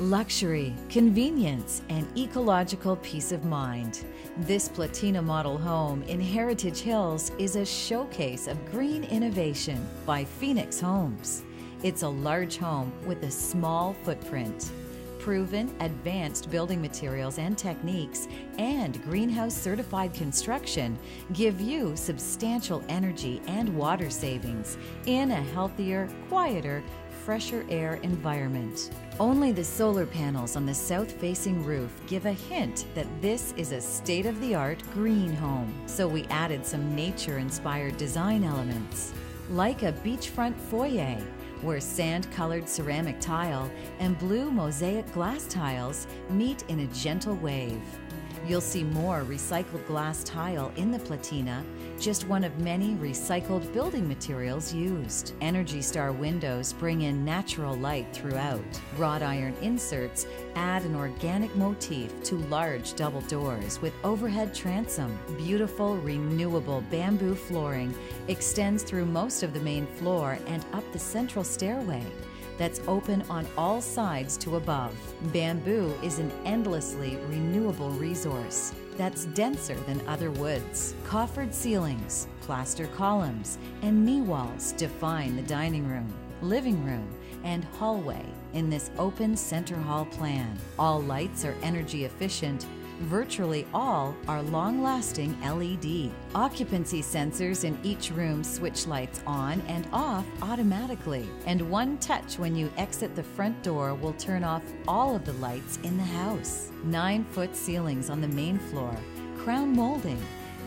Luxury, convenience, and ecological peace of mind. This Platina model home in Heritage Hills is a showcase of green innovation by Phoenix Homes. It's a large home with a small footprint. Proven advanced building materials and techniques and greenhouse certified construction give you substantial energy and water savings in a healthier, quieter, fresher air environment. Only the solar panels on the south facing roof give a hint that this is a state of the art green home, so we added some nature inspired design elements. Like a beachfront foyer, where sand colored ceramic tile and blue mosaic glass tiles meet in a gentle wave. You'll see more recycled glass tile in the Platina, just one of many recycled building materials used. Energy Star windows bring in natural light throughout. Wrought iron inserts add an organic motif to large double doors with overhead transom. Beautiful, renewable bamboo flooring extends through most of the main floor and up the central stairway that's open on all sides to above. Bamboo is an endlessly renewable resource that's denser than other woods. Coffered ceilings, plaster columns, and knee walls define the dining room, living room, and hallway in this open center hall plan. All lights are energy efficient Virtually all are long lasting LED. Occupancy sensors in each room switch lights on and off automatically, and one touch when you exit the front door will turn off all of the lights in the house. Nine foot ceilings on the main floor, crown molding,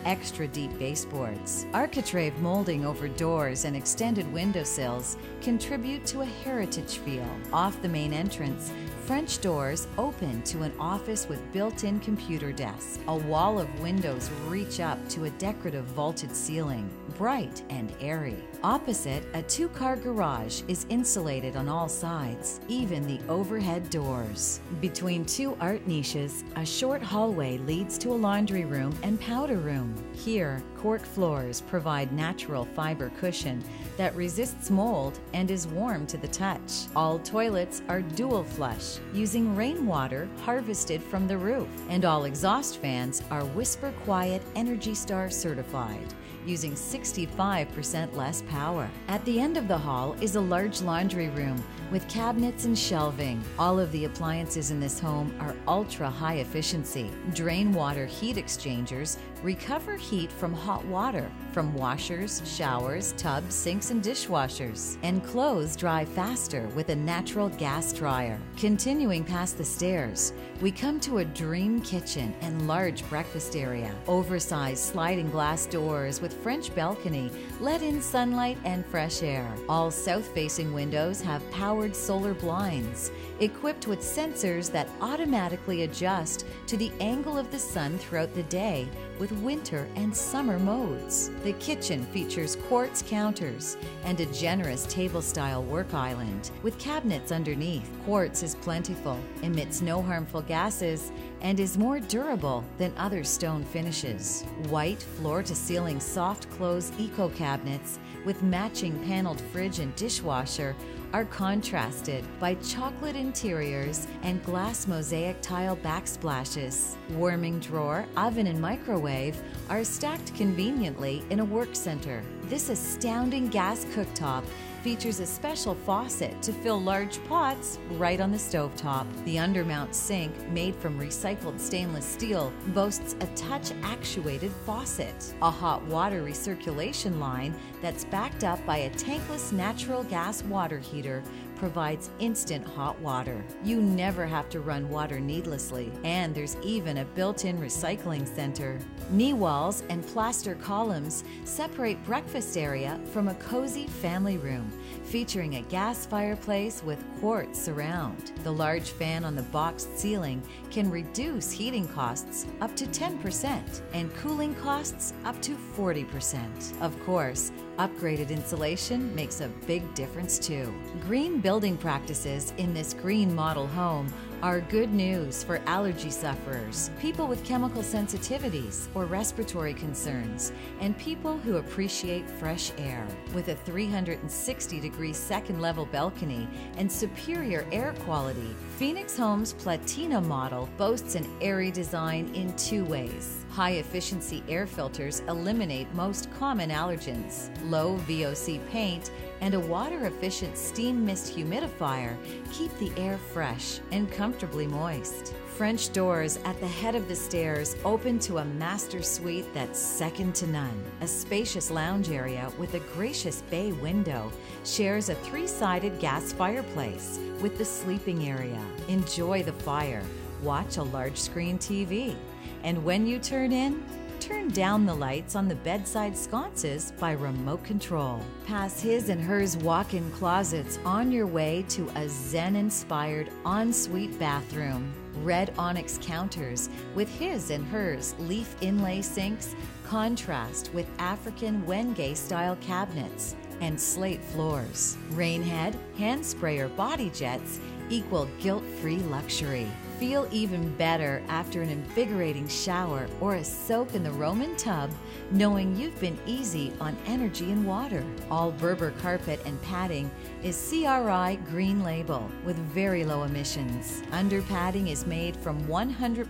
extra deep baseboards. Architrave molding over doors and extended windowsills contribute to a heritage feel. Off the main entrance, French doors open to an office with built-in computer desks. A wall of windows reach up to a decorative vaulted ceiling, bright and airy. Opposite, a two-car garage is insulated on all sides, even the overhead doors. Between two art niches, a short hallway leads to a laundry room and powder room. Here, cork floors provide natural fiber cushion that resists mold and is warm to the touch. All toilets are dual flush, using rainwater harvested from the roof, and all exhaust fans are Whisper Quiet Energy Star certified using 65% less power. At the end of the hall is a large laundry room with cabinets and shelving. All of the appliances in this home are ultra high efficiency. Drain water heat exchangers recover heat from hot water from washers, showers, tubs, sinks, and dishwashers. And clothes dry faster with a natural gas dryer. Continuing past the stairs, we come to a dream kitchen and large breakfast area. Oversized sliding glass doors with French balcony let in sunlight and fresh air. All south facing windows have powered solar blinds, equipped with sensors that automatically adjust to the angle of the sun throughout the day with winter and summer modes. The kitchen features quartz counters and a generous table style work island with cabinets underneath. Quartz is plentiful, emits no harmful gases, and is more durable than other stone finishes. White floor to ceiling soft close eco cabinets with matching paneled fridge and dishwasher are contrasted by chocolate interiors and glass mosaic tile backsplashes. Warming drawer, oven, and microwave are stacked conveniently in a work center. This astounding gas cooktop features a special faucet to fill large pots right on the stovetop. The undermount sink, made from recycled stainless steel, boasts a touch actuated faucet, a hot water recirculation line that's backed up by a tankless natural gas water heater provides instant hot water. You never have to run water needlessly, and there's even a built in recycling center. Knee walls and plaster columns separate breakfast area from a cozy family room, featuring a gas fireplace with quartz surround. The large fan on the boxed ceiling can reduce heating costs up to 10% and cooling costs up to 40%. Of course, upgraded insulation makes a big difference too. Green building practices in this green model home are good news for allergy sufferers, people with chemical sensitivities or respiratory concerns, and people who appreciate fresh air. With a 360 degree second level balcony and superior air quality, Phoenix Homes Platina model boasts an airy design in two ways. High efficiency air filters eliminate most common allergens. Low VOC paint and a water efficient steam mist humidifier keep the air fresh and comfortably moist. French doors at the head of the stairs open to a master suite that's second to none. A spacious lounge area with a gracious bay window shares a three sided gas fireplace with the sleeping area. Enjoy the fire, watch a large screen TV and when you turn in, turn down the lights on the bedside sconces by remote control. Pass his and hers walk in closets on your way to a Zen inspired ensuite bathroom. Red onyx counters with his and hers leaf inlay sinks contrast with African Wenge style cabinets and slate floors. Rainhead, hand sprayer body jets equal guilt free luxury. Feel even better after an invigorating shower or a soak in the Roman tub, knowing you've been easy on energy and water. All Berber carpet and padding is CRI Green Label with very low emissions. Under padding is made from 100%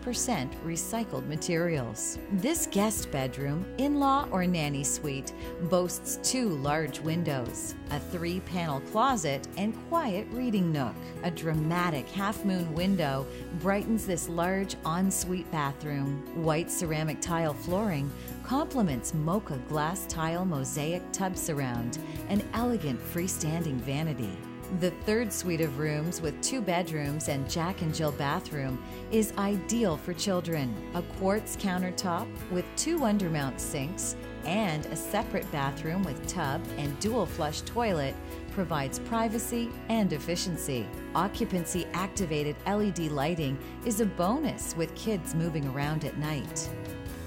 recycled materials. This guest bedroom, in law or nanny suite, boasts two large windows, a three panel closet, and quiet reading nook. A dramatic half moon window brightens this large ensuite bathroom. White ceramic tile flooring complements mocha glass tile mosaic tub surround, an elegant freestanding vanity. The third suite of rooms with two bedrooms and Jack and Jill bathroom is ideal for children. A quartz countertop with two undermount sinks and a separate bathroom with tub and dual flush toilet provides privacy and efficiency. Occupancy activated LED lighting is a bonus with kids moving around at night.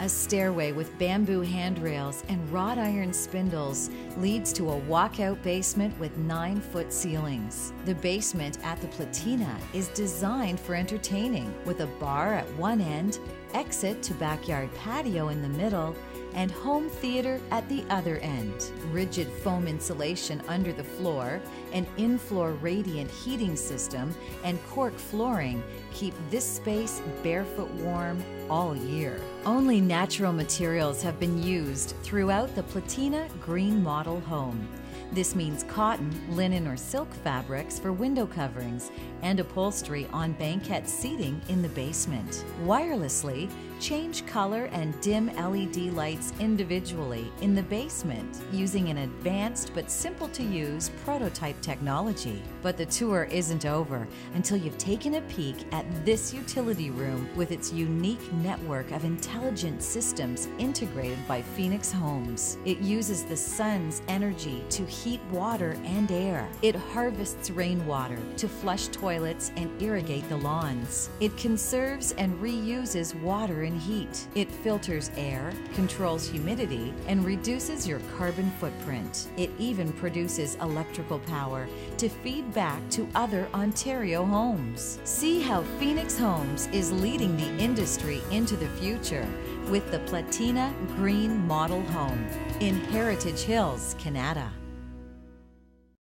A stairway with bamboo handrails and wrought iron spindles leads to a walkout basement with nine foot ceilings. The basement at the Platina is designed for entertaining with a bar at one end, exit to backyard patio in the middle, and home theater at the other end. Rigid foam insulation under the floor, an in floor radiant heating system, and cork flooring keep this space barefoot warm all year. Only natural materials have been used throughout the Platina Green Model home. This means cotton, linen, or silk fabrics for window coverings and upholstery on banquette seating in the basement. Wirelessly, change color and dim LED lights individually in the basement using an advanced but simple to use prototype technology. But the tour isn't over until you've taken a peek at this utility room with its unique network of intelligent systems integrated by Phoenix Homes. It uses the sun's energy to heat water and air. It harvests rainwater to flush toilets and irrigate the lawns. It conserves and reuses water and heat. It filters air, controls humidity, and reduces your carbon footprint. It even produces electrical power to feed back to other Ontario homes. See how Phoenix Homes is leading the industry into the future with the Platina Green Model Home in Heritage Hills, Kanata.